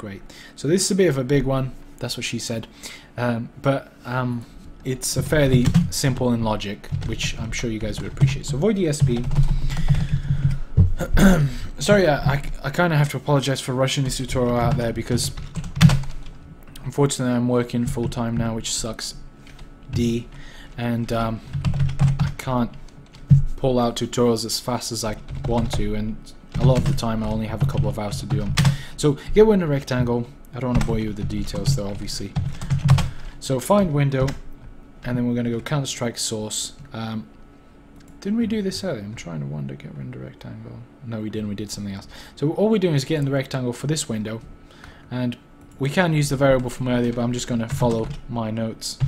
great. So this is a bit of a big one. That's what she said. Um, but um, it's a fairly simple in logic, which I'm sure you guys would appreciate. So void ESP. Sorry, I, I, I kind of have to apologize for rushing this tutorial out there because unfortunately I'm working full time now, which sucks. D, and um, I can't pull out tutorials as fast as I want to, and a lot of the time I only have a couple of hours to do them. So get window rectangle. I don't want to bore you with the details though, obviously. So find window, and then we're going to go Counter Strike source. Um, didn't we do this earlier? I'm trying to wonder, get window rectangle. No, we didn't. We did something else. So all we're doing is getting the rectangle for this window, and we can use the variable from earlier, but I'm just going to follow my notes,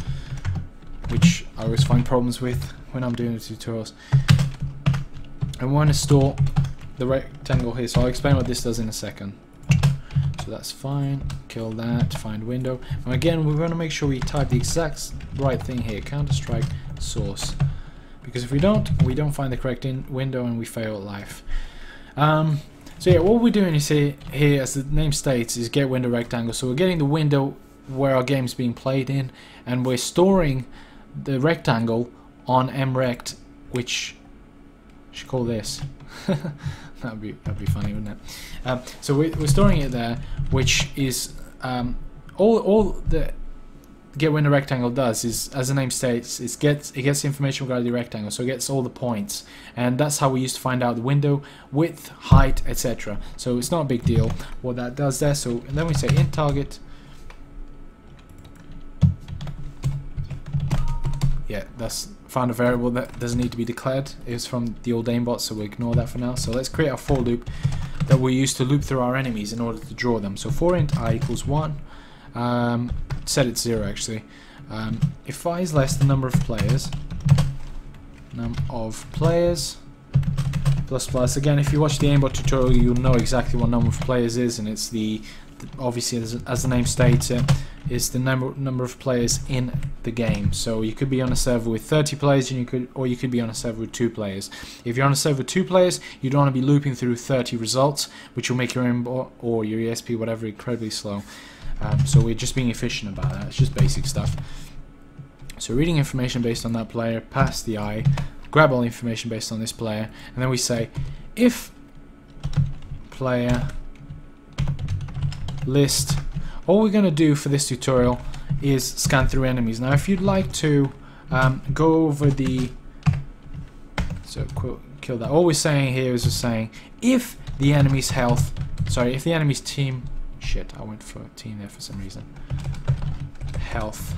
which I always find problems with when I'm doing the tutorials. And we want to store the rectangle here, so I'll explain what this does in a second. So that's fine, kill that, find window. And again, we want to make sure we type the exact right thing here, Counter-Strike source. Because if we don't, we don't find the correct window and we fail at life. Um, so yeah, what we're doing is here, here, as the name states, is get window rectangle. So we're getting the window where our game's being played in, and we're storing the rectangle on mrect, which should call this. that'd be that'd be funny, wouldn't it? Um, so we're, we're storing it there, which is um, all all the get window rectangle does is, as the name states, it gets it gets information regarding the rectangle, so it gets all the points, and that's how we used to find out the window width, height, etc. So it's not a big deal what that does there. So and then we say in target. Yeah, that's found a variable that doesn't need to be declared. It's from the old aimbot, so we ignore that for now. So let's create a for loop that we use to loop through our enemies in order to draw them. So for int i equals 1, um, set it to 0 actually. Um, if i is less than number of players, num of players, plus plus, again if you watch the aimbot tutorial you'll know exactly what number of players is and it's the, the obviously as, as the name states it, is the number number of players in the game. So you could be on a server with 30 players, and you could, or you could be on a server with two players. If you're on a server with two players, you don't want to be looping through 30 results, which will make your aimbot or your ESP whatever incredibly slow. Um, so we're just being efficient about that. It's just basic stuff. So reading information based on that player, pass the i, grab all information based on this player, and then we say if player list all we're going to do for this tutorial is scan through enemies. Now if you'd like to um, go over the so kill that. All we're saying here is just saying if the enemy's health sorry if the enemy's team shit I went for team there for some reason. Health.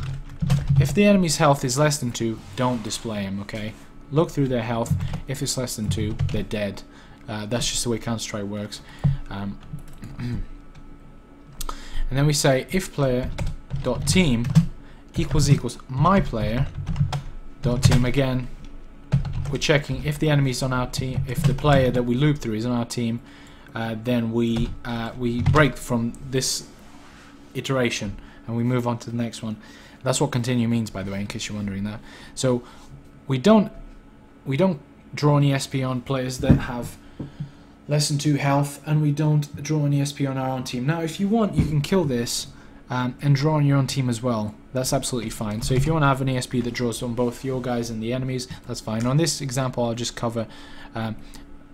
If the enemy's health is less than 2 don't display them okay? Look through their health. If it's less than 2 they're dead. Uh, that's just the way Counter-Strike works. Um, and then we say if player dot team equals equals my player dot team again. We're checking if the enemy's on our team if the player that we loop through is on our team uh, then we uh, we break from this iteration and we move on to the next one. That's what continue means by the way in case you're wondering that. So we don't we don't draw any ESP on players that have less than 2 health, and we don't draw an ESP on our own team. Now, if you want, you can kill this um, and draw on your own team as well. That's absolutely fine. So if you want to have an ESP that draws on both your guys and the enemies, that's fine. On this example, I'll just cover um,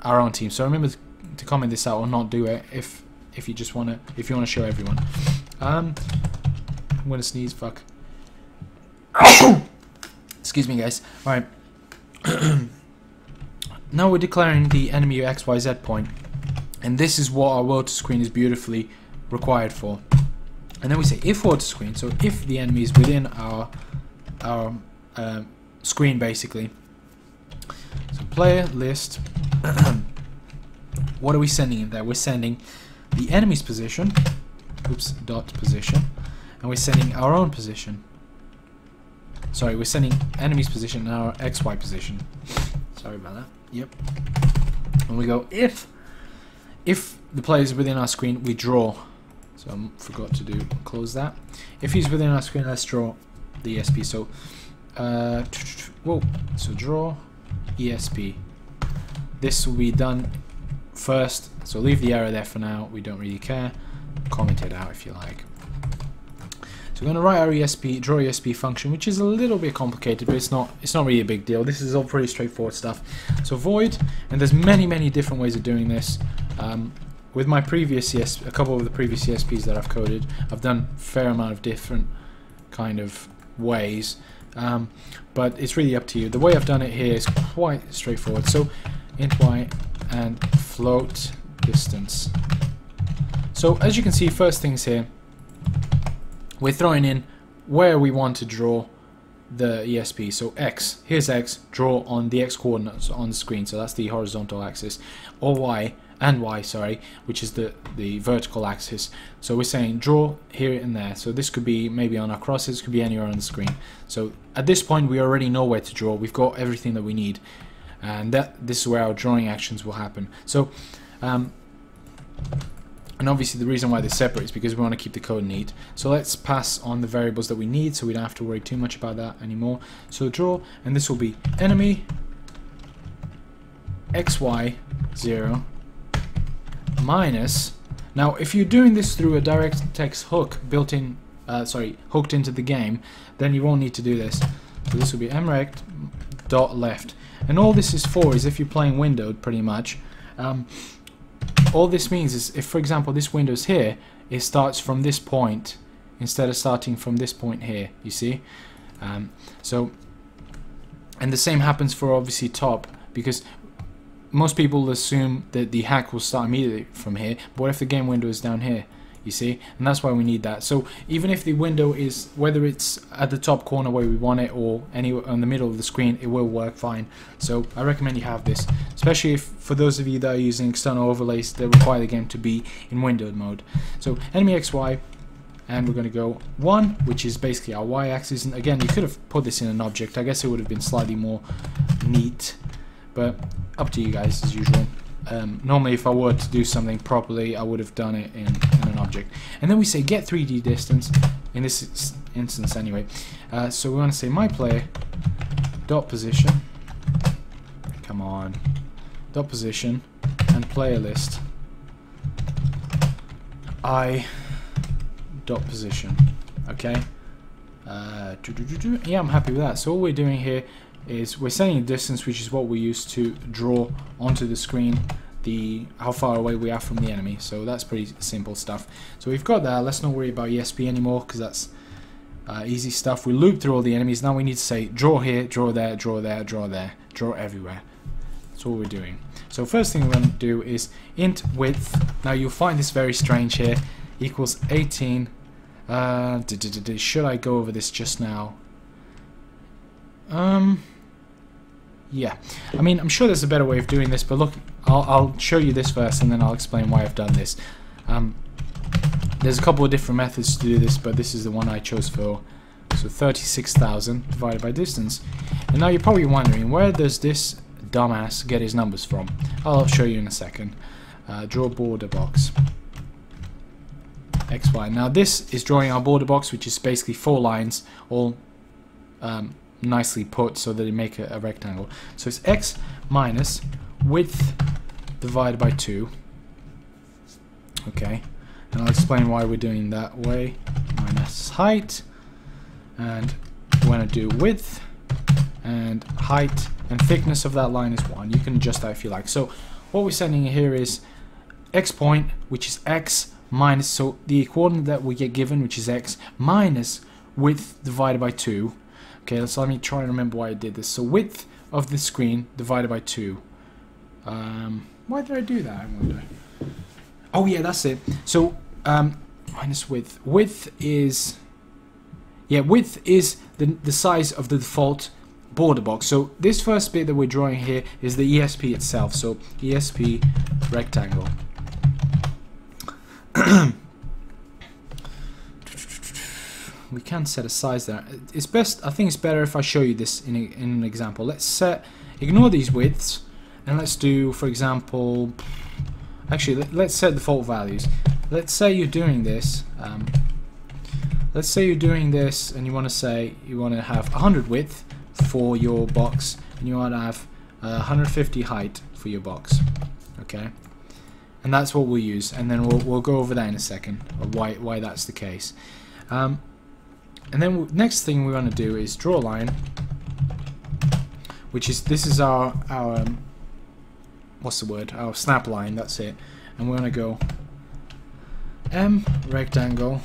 our own team. So remember to comment this out or not do it if if you just want to if you want to show everyone. Um, I'm gonna sneeze. Fuck. Excuse me, guys. All right. Now we're declaring the enemy XYZ point, and this is what our world screen is beautifully required for. And then we say if world screen, so if the enemy is within our our uh, screen basically. So player list. what are we sending in there? We're sending the enemy's position, oops, dot position, and we're sending our own position. Sorry, we're sending enemy's position and our XY position. Sorry about that. Yep. And we go if if the player is within our screen, we draw. So I forgot to do close that. If he's within our screen, let's draw the ESP. So uh, whoa. So draw ESP. This will be done first. So leave the error there for now. We don't really care. comment it out if you like. So we're going to write our ESP, draw ESP function, which is a little bit complicated, but it's not it's not really a big deal. This is all pretty straightforward stuff. So void, and there's many, many different ways of doing this. Um, with my previous ESP, a couple of the previous ESPs that I've coded, I've done a fair amount of different kind of ways. Um, but it's really up to you. The way I've done it here is quite straightforward. So int y and float distance. So as you can see, first things here, we're throwing in where we want to draw the ESP. So X, here's X, draw on the X coordinates on the screen. So that's the horizontal axis. Or Y, and Y, sorry, which is the, the vertical axis. So we're saying draw here and there. So this could be maybe on our crosses, could be anywhere on the screen. So at this point, we already know where to draw. We've got everything that we need. And that this is where our drawing actions will happen. So, um, and obviously the reason why they're separate is because we want to keep the code neat. So let's pass on the variables that we need so we don't have to worry too much about that anymore. So draw, and this will be enemy xy 0 minus now if you're doing this through a DirectX hook built in uh, sorry hooked into the game then you won't need to do this so this will be mrect dot left and all this is for is if you're playing windowed pretty much um, all this means is if for example this window's here it starts from this point instead of starting from this point here you see? Um, so and the same happens for obviously top because most people assume that the hack will start immediately from here but what if the game window is down here you see? And that's why we need that. So even if the window is whether it's at the top corner where we want it or anywhere in the middle of the screen it will work fine. So I recommend you have this especially if for those of you that are using external overlays that require the game to be in windowed mode. So enemy XY and we're going to go 1 which is basically our y-axis and again you could have put this in an object. I guess it would have been slightly more neat. But up to you guys as usual. Um, normally if I were to do something properly I would have done it in, object. And then we say get 3d distance in this instance anyway. Uh, so we want to say my player dot position come on dot position and player list i dot position okay? Uh, yeah I'm happy with that. So all we're doing here is we're setting a distance which is what we use to draw onto the screen the how far away we are from the enemy. So that's pretty simple stuff. So we've got that. Let's not worry about ESP anymore because that's uh, easy stuff. We loop through all the enemies. Now we need to say draw here draw there draw there draw there draw everywhere. That's all we're doing. So first thing we're going to do is int width. Now you'll find this very strange here. Equals 18 uh, should I go over this just now? Um yeah, I mean, I'm sure there's a better way of doing this, but look, I'll, I'll show you this first, and then I'll explain why I've done this. Um, there's a couple of different methods to do this, but this is the one I chose for. So 36,000 divided by distance. And now you're probably wondering, where does this dumbass get his numbers from? I'll show you in a second. Uh, draw border box. XY. Now this is drawing our border box, which is basically four lines, all um, nicely put so that it make a, a rectangle. So it's x minus width divided by 2. Okay, and I'll explain why we're doing that way. Minus height, and we're going to do width, and height, and thickness of that line is 1. You can adjust that if you like. So what we're sending here is x point, which is x minus, so the coordinate that we get given, which is x, minus width divided by 2, Okay, so let me try and remember why I did this. So width of the screen divided by 2. Um, why did I do that, I wonder? Oh yeah, that's it. So, um, minus width. Width is... Yeah, width is the, the size of the default border box. So this first bit that we're drawing here is the ESP itself. So ESP rectangle. we can set a size there. It's best, I think it's better if I show you this in, a, in an example. Let's set, ignore these widths, and let's do, for example, actually, let, us set the default values. Let's say you're doing this, um, let's say you're doing this, and you want to say, you want to have 100 width for your box, and you want to have uh, 150 height for your box, okay? and that's what we'll use and then we'll, we'll go over that in a second why why that's the case um, and then next thing we want to do is draw a line which is this is our our um, what's the word? Our snap line that's it. And we're going to go m rectangle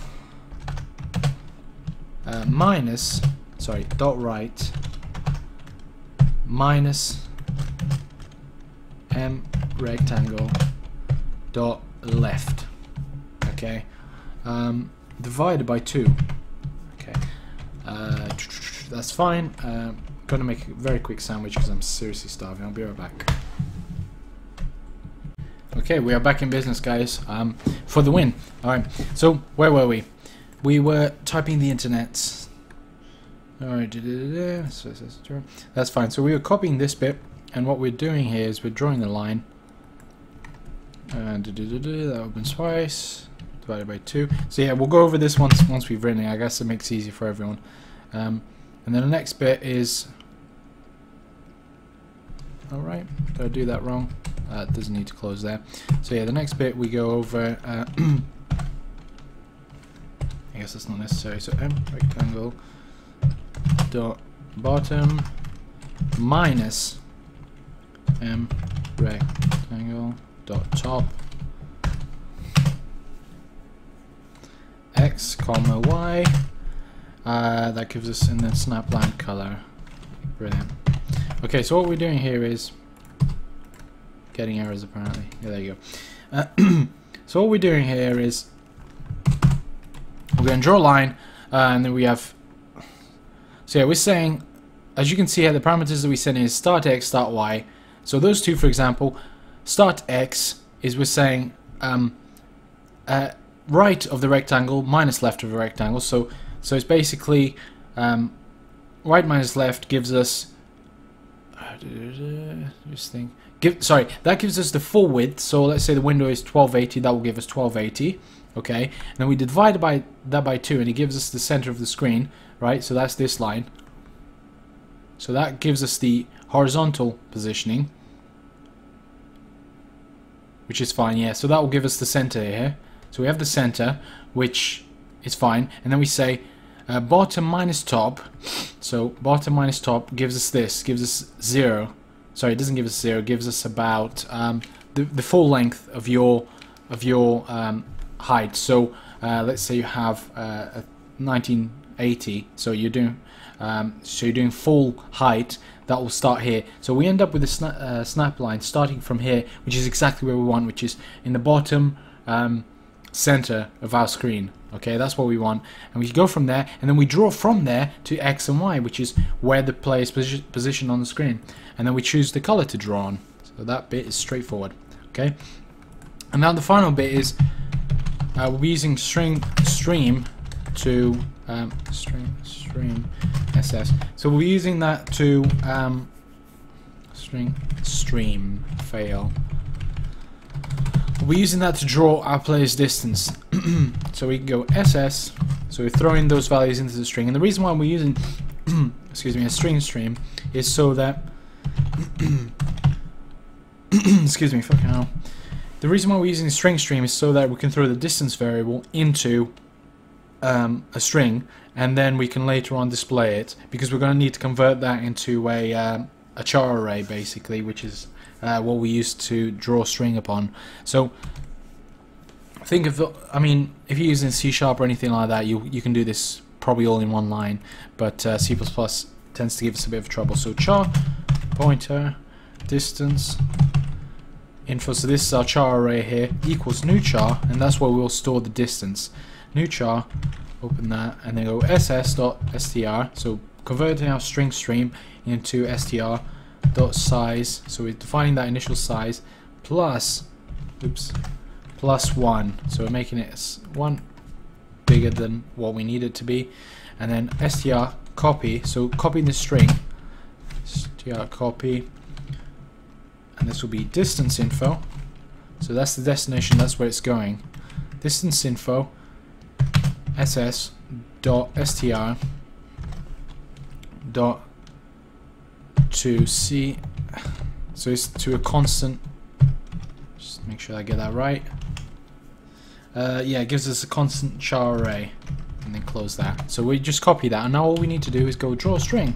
uh, minus sorry dot right minus m rectangle dot left okay? Um, divided by 2 okay uh, that's fine. Uh, gonna make a very quick sandwich because I'm seriously starving. I'll be right back. Okay we are back in business guys. Um, for the win. Alright so where were we? We were typing the internet alright that's fine. So we were copying this bit and what we're doing here is we're drawing the line. And that opens twice divided by two. So yeah, we'll go over this once once we've written it. I guess it makes it easier for everyone. Um, and then the next bit is. All right, did I do that wrong? Uh, doesn't need to close there. So yeah, the next bit we go over. Uh, I guess that's not necessary. So m rectangle dot bottom minus m rectangle dot top x comma y. Uh, that gives us in the snapline color. Brilliant. Okay so what we're doing here is getting errors apparently. Yeah there you go. Uh, so what we're doing here is we're going to draw a line uh, and then we have so yeah we're saying as you can see here the parameters that we send is start x start y. So those two for example start x is we're saying um, uh, right of the rectangle minus left of the rectangle. So so it's basically um, right minus left gives us just think give sorry that gives us the full width. So let's say the window is 1280. That will give us 1280. Okay, and then we divide by that by two, and it gives us the center of the screen. Right, so that's this line. So that gives us the horizontal positioning which is fine, yeah. So that will give us the center here. So we have the center, which is fine. And then we say uh, bottom minus top. So bottom minus top gives us this, gives us zero. Sorry, it doesn't give us zero. Gives us about um, the, the full length of your of your um, height. So uh, let's say you have uh, 1980. So you're doing um, so you're doing full height that will start here. So we end up with a sna uh, snap line starting from here, which is exactly where we want, which is in the bottom um, center of our screen. Okay, that's what we want. And we go from there, and then we draw from there to X and Y, which is where the player is posi positioned on the screen. And then we choose the color to draw on. So that bit is straightforward. Okay, and now the final bit is uh, we'll be using string stream to um, stream stream ss. So we're using that to um, string stream fail. We're using that to draw our player's distance. so we can go ss. So we're throwing those values into the string, and the reason why we're using excuse me a string stream is so that excuse me fucking hell. The reason why we're using a string stream is so that we can throw the distance variable into um, a string and then we can later on display it because we're going to need to convert that into a, um, a char array basically which is uh, what we used to draw string upon. So think of I mean if you're using C sharp or anything like that you you can do this probably all in one line but uh, C++ tends to give us a bit of trouble. So char pointer distance info. So this is our char array here equals new char and that's where we'll store the distance. New char, open that, and then go ss.str. So converting our string stream into str dot size. So we're defining that initial size plus, oops, plus one. So we're making it one bigger than what we need it to be, and then str copy. So copying the string, str copy, and this will be distance info. So that's the destination. That's where it's going. Distance info ss dot str dot to c so it's to a constant Just make sure I get that right. Uh, yeah, it gives us a constant char array, and then close that. So we just copy that, and now all we need to do is go draw a string.